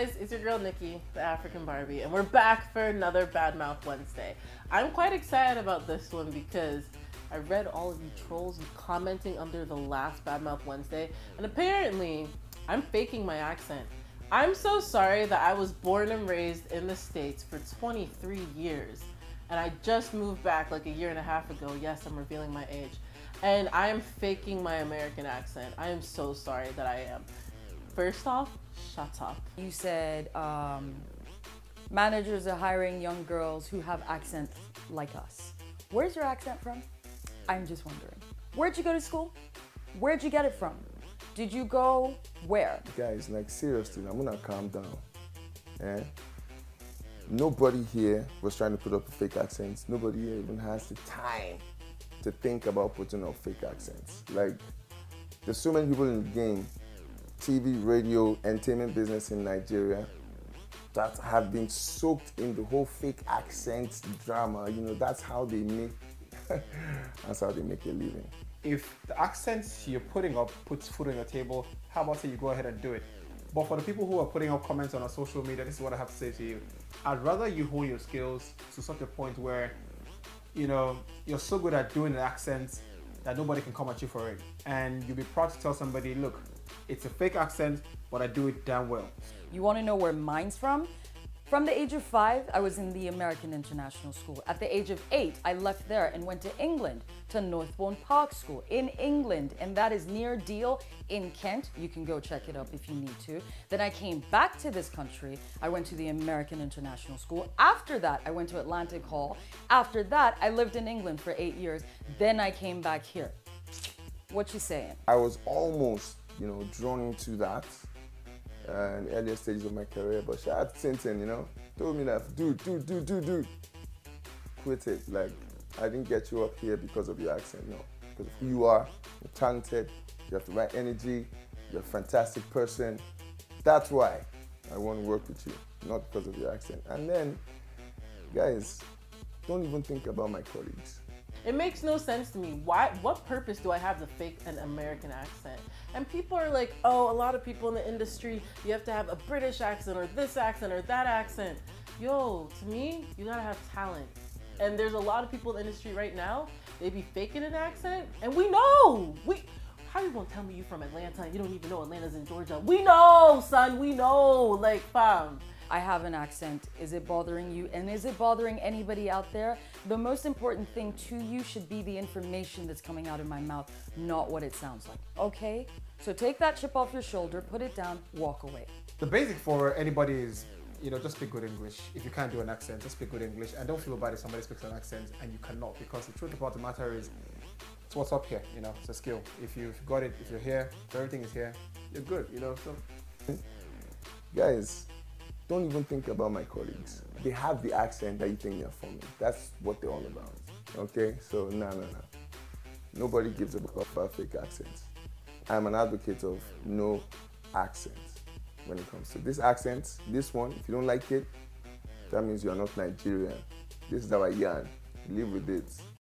It's your girl Nicki, the African Barbie, and we're back for another Badmouth Wednesday. I'm quite excited about this one because I read all of you trolls commenting under the last Badmouth Wednesday, and apparently I'm faking my accent. I'm so sorry that I was born and raised in the States for 23 years, and I just moved back like a year and a half ago. Yes, I'm revealing my age. And I am faking my American accent. I am so sorry that I am. First off, shut up. You said um, managers are hiring young girls who have accents like us. Where's your accent from? I'm just wondering. Where'd you go to school? Where'd you get it from? Did you go where? Guys, like seriously, I'm gonna calm down. Eh? Nobody here was trying to put up a fake accent. Nobody here even has the time to think about putting up fake accents. Like, there's so many people in the game, TV, radio, entertainment business in Nigeria that have been soaked in the whole fake accent drama. You know, that's how they make that's how they make a living. If the accents you're putting up puts food on your table, how about you go ahead and do it? But for the people who are putting up comments on our social media, this is what I have to say to you. I'd rather you hone your skills to such a point where, you know, you're so good at doing the accents that nobody can come at you for it. And you'll be proud to tell somebody, look, it's a fake accent, but I do it damn well. You want to know where mine's from? From the age of five, I was in the American International School. At the age of eight, I left there and went to England, to Northbourne Park School in England, and that is near Deal in Kent. You can go check it up if you need to. Then I came back to this country. I went to the American International School. After that, I went to Atlantic Hall. After that, I lived in England for eight years. Then I came back here. What you saying? I was almost, you know, drawn into that the earlier stages of my career. But shout out to Tintin, you know, told me that, dude, dude, dude, dude, dude, quit it. Like, I didn't get you up here because of your accent, no. Because of who you are, you're talented, you have the right energy, you're a fantastic person. That's why I want to work with you, not because of your accent. And then, guys, don't even think about my colleagues. It makes no sense to me. Why? What purpose do I have to fake an American accent? And people are like, oh, a lot of people in the industry, you have to have a British accent or this accent or that accent. Yo, to me, you gotta have talent. And there's a lot of people in the industry right now, they be faking an accent, and we know. We how you gonna tell me you from Atlanta and you don't even know Atlanta's in Georgia? We know, son, we know. Like, fam. I have an accent. Is it bothering you? And is it bothering anybody out there? The most important thing to you should be the information that's coming out of my mouth, not what it sounds like. Okay? So take that chip off your shoulder, put it down, walk away. The basic for anybody is, you know, just speak good English. If you can't do an accent, just speak good English. And don't feel bad if somebody speaks an accent and you cannot, because the truth about the matter is, it's what's up here, you know, it's a skill. If you've got it, if you're here, if everything is here, you're good, you know, so. Guys, don't even think about my colleagues. They have the accent that you think they're forming. That's what they're all about. Okay? So, no, no, no. Nobody gives a fuck about fake accents. I'm an advocate of no accents when it comes to this accent. This one, if you don't like it, that means you're not Nigerian. This is our yarn. Live with it.